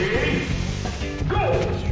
Ready? Go!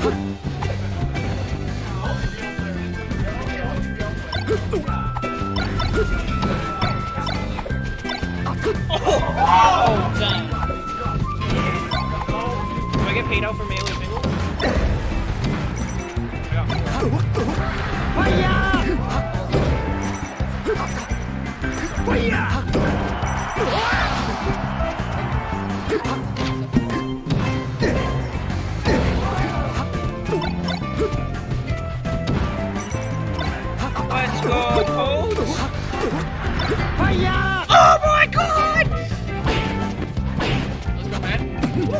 Oh, dang. Do I get paid out for melee singles?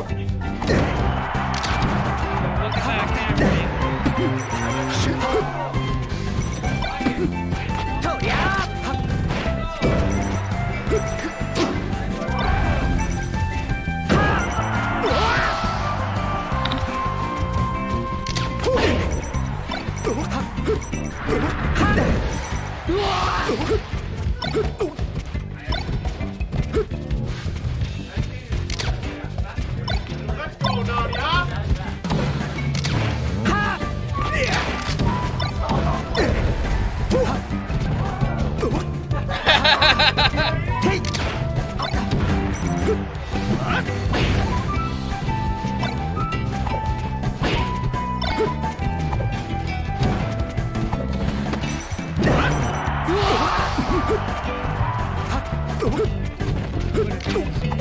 Man. Look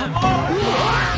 Oh!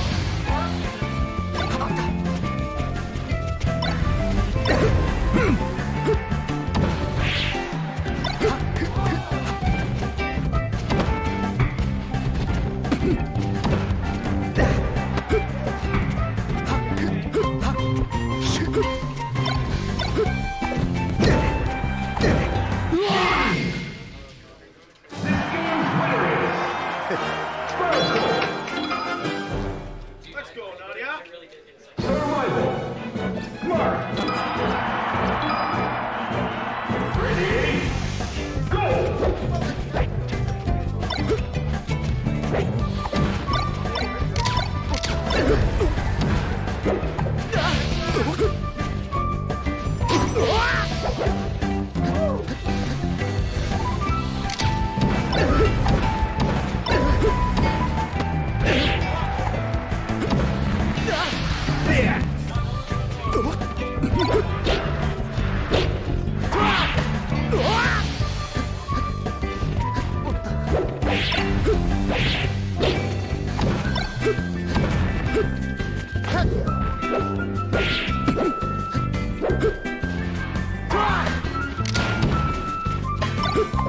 あ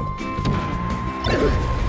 っ!